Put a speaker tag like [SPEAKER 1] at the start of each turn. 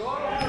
[SPEAKER 1] Go!